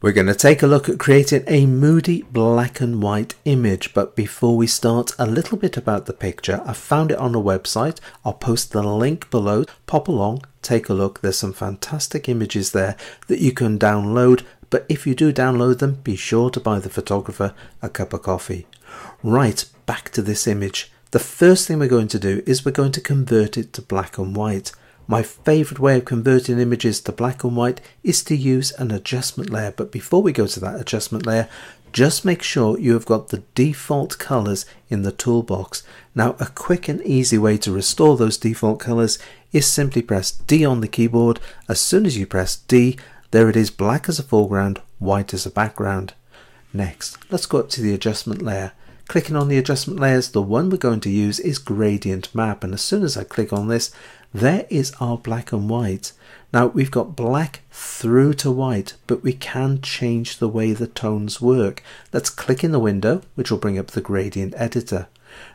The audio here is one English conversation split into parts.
We're going to take a look at creating a moody black and white image, but before we start, a little bit about the picture. I found it on a website. I'll post the link below. Pop along, take a look. There's some fantastic images there that you can download, but if you do download them, be sure to buy the photographer a cup of coffee. Right, back to this image. The first thing we're going to do is we're going to convert it to black and white. My favourite way of converting images to black and white is to use an adjustment layer. But before we go to that adjustment layer, just make sure you have got the default colours in the toolbox. Now a quick and easy way to restore those default colours is simply press D on the keyboard. As soon as you press D, there it is black as a foreground, white as a background. Next, let's go up to the adjustment layer. Clicking on the adjustment layers, the one we're going to use is gradient map and as soon as I click on this, there is our black and white. Now we've got black through to white, but we can change the way the tones work. Let's click in the window, which will bring up the gradient editor.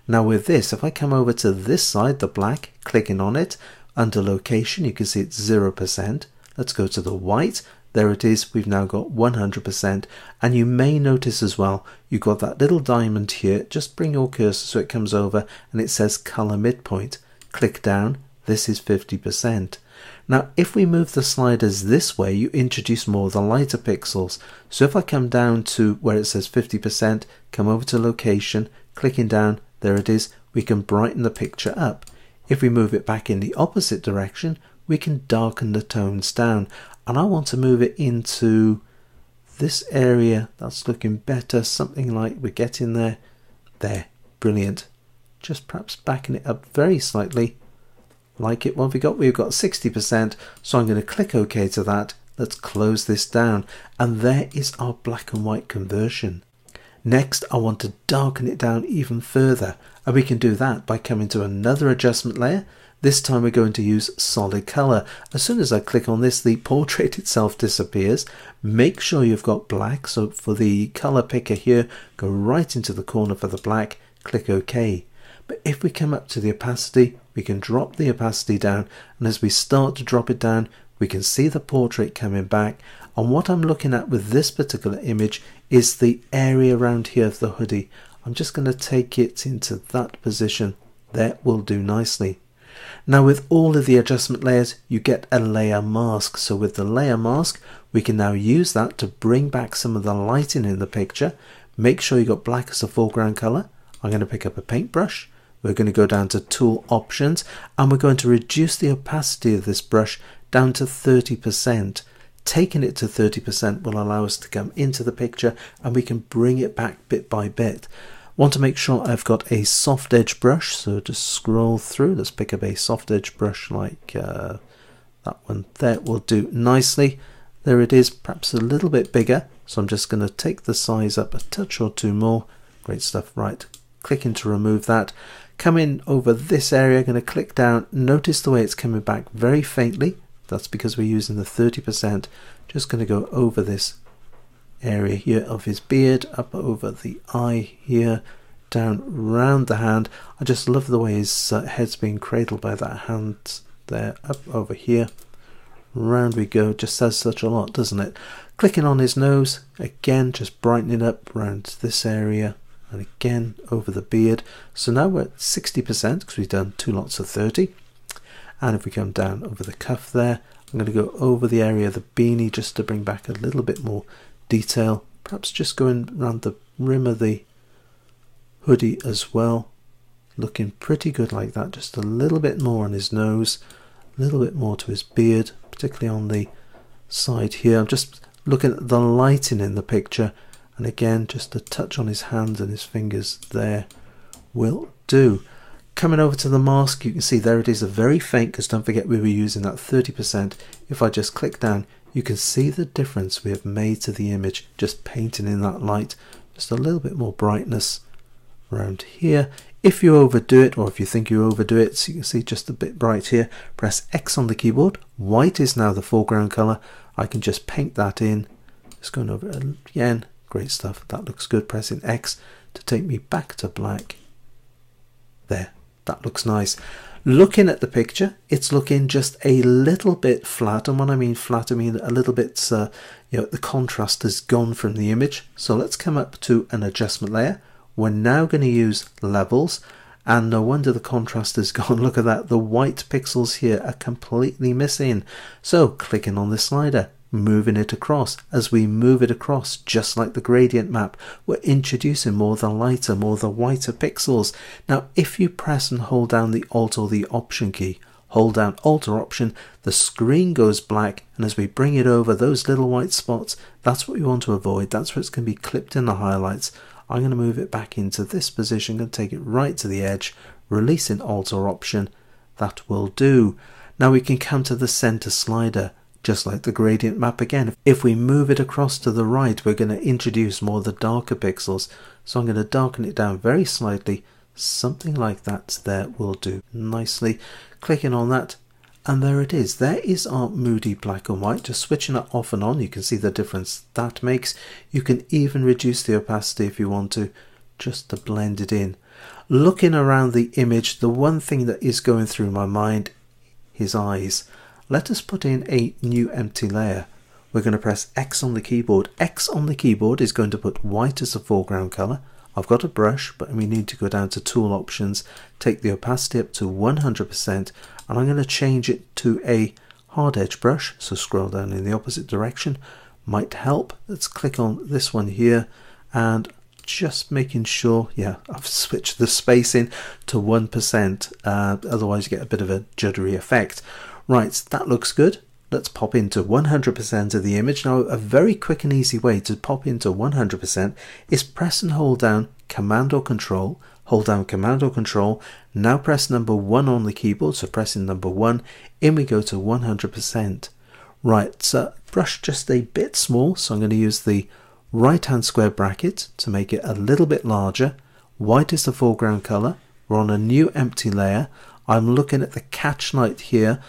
Now with this, if I come over to this side, the black, clicking on it, under location, you can see it's 0%. Let's go to the white. There it is. We've now got 100%. And you may notice as well, you've got that little diamond here. Just bring your cursor so it comes over and it says color midpoint. Click down this is 50%. Now, if we move the sliders this way, you introduce more of the lighter pixels. So if I come down to where it says 50%, come over to location, clicking down, there it is, we can brighten the picture up. If we move it back in the opposite direction, we can darken the tones down. And I want to move it into this area that's looking better, something like we're getting there. There, brilliant. Just perhaps backing it up very slightly like it. What have we got? We've got 60%. So I'm going to click OK to that. Let's close this down. And there is our black and white conversion. Next, I want to darken it down even further. And we can do that by coming to another adjustment layer. This time we're going to use solid color. As soon as I click on this, the portrait itself disappears. Make sure you've got black. So for the color picker here, go right into the corner for the black, click OK. But if we come up to the opacity, we can drop the opacity down and as we start to drop it down we can see the portrait coming back. And what I'm looking at with this particular image is the area around here of the hoodie. I'm just going to take it into that position. That will do nicely. Now with all of the adjustment layers you get a layer mask. So with the layer mask we can now use that to bring back some of the lighting in the picture. Make sure you got black as a foreground color. I'm going to pick up a paintbrush we're going to go down to tool options and we're going to reduce the opacity of this brush down to 30%. Taking it to 30% will allow us to come into the picture and we can bring it back bit by bit. Want to make sure I've got a soft edge brush, so just scroll through. Let's pick up a soft edge brush like uh, that one there will do nicely. There it is, perhaps a little bit bigger. So I'm just going to take the size up a touch or two more. Great stuff, right. Clicking to remove that come in over this area, going to click down. Notice the way it's coming back very faintly. That's because we're using the 30%. Just going to go over this area here of his beard, up over the eye here, down round the hand. I just love the way his uh, head's being cradled by that hand there, up over here. Round we go, just says such a lot, doesn't it? Clicking on his nose, again, just brightening up around this area and again over the beard. So now we're at 60% because we've done two lots of 30. And if we come down over the cuff there, I'm going to go over the area of the beanie just to bring back a little bit more detail. Perhaps just going around the rim of the hoodie as well. Looking pretty good like that. Just a little bit more on his nose, a little bit more to his beard, particularly on the side here. I'm just looking at the lighting in the picture and again just a touch on his hands and his fingers there will do. Coming over to the mask you can see there it is a very faint because don't forget we were using that 30% if I just click down you can see the difference we have made to the image just painting in that light. Just a little bit more brightness around here. If you overdo it or if you think you overdo it so you can see just a bit bright here. Press X on the keyboard. White is now the foreground color I can just paint that in. Just going over again Great stuff. That looks good. Pressing X to take me back to black. There. That looks nice. Looking at the picture, it's looking just a little bit flat. And when I mean flat, I mean a little bit, uh, you know, the contrast has gone from the image. So let's come up to an adjustment layer. We're now going to use levels. And no wonder the contrast has gone. Look at that. The white pixels here are completely missing. So clicking on the slider, moving it across. As we move it across, just like the gradient map, we're introducing more the lighter, more the whiter pixels. Now, if you press and hold down the Alt or the Option key, hold down Alt or Option, the screen goes black, and as we bring it over those little white spots, that's what we want to avoid. That's where it's going to be clipped in the highlights. I'm going to move it back into this position, to take it right to the edge, releasing Alt or Option. That will do. Now we can come to the center slider just like the gradient map again. If we move it across to the right, we're going to introduce more of the darker pixels. So I'm going to darken it down very slightly. Something like that there will do nicely. Clicking on that, and there it is. There is our moody black and white. Just switching it off and on, you can see the difference that makes. You can even reduce the opacity if you want to, just to blend it in. Looking around the image, the one thing that is going through my mind, his eyes. Let us put in a new empty layer. We're going to press X on the keyboard. X on the keyboard is going to put white as a foreground color. I've got a brush, but we need to go down to tool options, take the opacity up to 100%, and I'm going to change it to a hard edge brush. So scroll down in the opposite direction might help. Let's click on this one here and just making sure, yeah, I've switched the spacing to 1%, uh, otherwise you get a bit of a juddery effect. Right, that looks good. Let's pop into 100% of the image. Now, a very quick and easy way to pop into 100% is press and hold down Command or Control. Hold down Command or Control. Now press number 1 on the keyboard, so pressing number 1. In we go to 100%. Right, so brush just a bit small, so I'm going to use the right hand square bracket to make it a little bit larger. White is the foreground color. We're on a new empty layer. I'm looking at the catch light here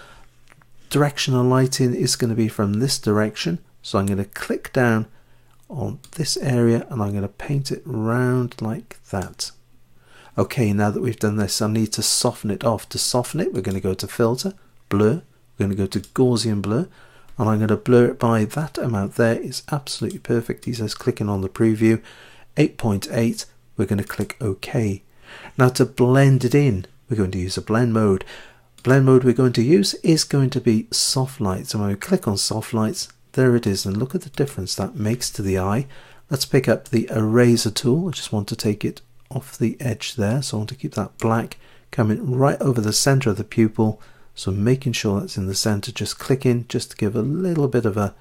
directional lighting is going to be from this direction. So I'm going to click down on this area and I'm going to paint it round like that. Okay, now that we've done this, I need to soften it off. To soften it, we're going to go to Filter, Blur. We're going to go to Gaussian Blur, and I'm going to blur it by that amount there. It's absolutely perfect. He says clicking on the preview. 8.8, we're going to click OK. Now to blend it in, we're going to use a blend mode blend mode we're going to use is going to be soft lights. And when we click on soft lights, there it is. And look at the difference that makes to the eye. Let's pick up the eraser tool. I just want to take it off the edge there. So I want to keep that black coming right over the center of the pupil. So making sure that's in the center, just clicking just to give a little bit of a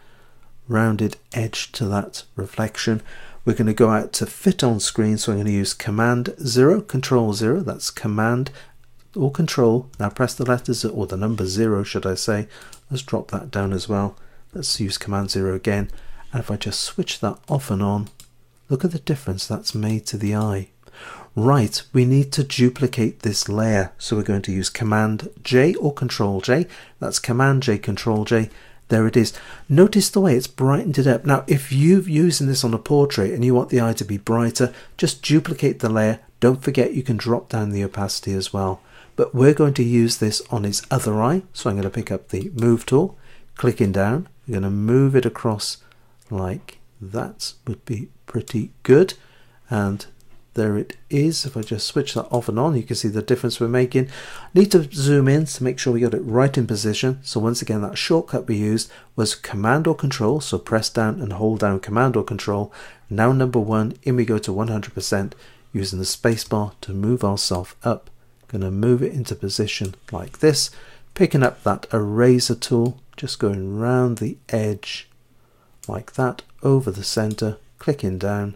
rounded edge to that reflection. We're going to go out to fit on screen. So I'm going to use command zero, control zero. That's command or control. Now press the letters or the number zero, should I say. Let's drop that down as well. Let's use command zero again. And if I just switch that off and on, look at the difference that's made to the eye. Right, we need to duplicate this layer. So we're going to use Command J or Control J. That's Command J, Control J. There it is. Notice the way it's brightened it up. Now, if you're using this on a portrait and you want the eye to be brighter, just duplicate the layer. Don't forget you can drop down the opacity as well but we're going to use this on its other eye. So I'm going to pick up the move tool, clicking down, we're going to move it across like that would be pretty good. And there it is. If I just switch that off and on, you can see the difference we're making. Need to zoom in to make sure we got it right in position. So once again, that shortcut we used was Command or Control. So press down and hold down Command or Control. Now number one, in we go to 100% using the spacebar to move ourselves up going to move it into position like this, picking up that eraser tool, just going round the edge like that over the center, clicking down,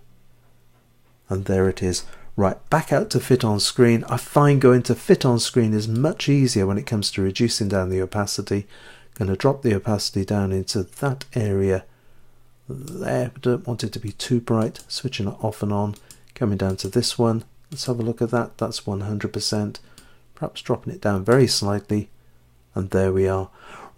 and there it is. Right, back out to fit on screen. I find going to fit on screen is much easier when it comes to reducing down the opacity. Going to drop the opacity down into that area there. Don't want it to be too bright. Switching it off and on. Coming down to this one, Let's have a look at that. That's 100%. Perhaps dropping it down very slightly. And there we are.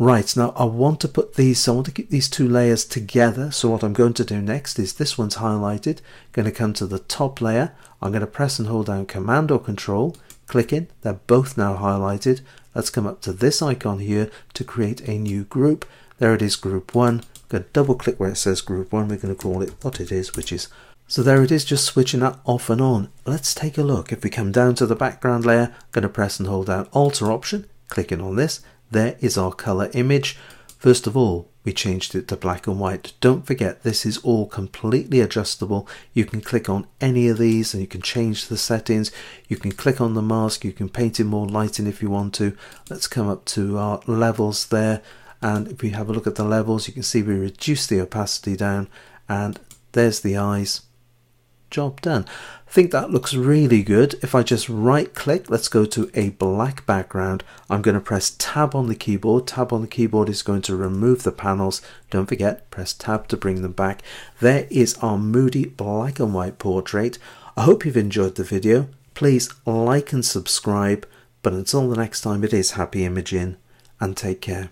Right, now I want to put these, so I want to keep these two layers together. So what I'm going to do next is this one's highlighted. Going to come to the top layer. I'm going to press and hold down Command or Control. click in, they're both now highlighted. Let's come up to this icon here to create a new group. There it is, group one. I'm going to double click where it says group one. We're going to call it what it is, which is so there it is, just switching that off and on. Let's take a look. If we come down to the background layer, I'm going to press and hold down Alt or option, clicking on this. There is our color image. First of all, we changed it to black and white. Don't forget, this is all completely adjustable. You can click on any of these and you can change the settings. You can click on the mask, you can paint in more lighting if you want to. Let's come up to our levels there. And if we have a look at the levels, you can see we reduce the opacity down and there's the eyes job done. I think that looks really good. If I just right click, let's go to a black background. I'm going to press tab on the keyboard. Tab on the keyboard is going to remove the panels. Don't forget, press tab to bring them back. There is our moody black and white portrait. I hope you've enjoyed the video. Please like and subscribe. But until the next time, it is happy imaging and take care.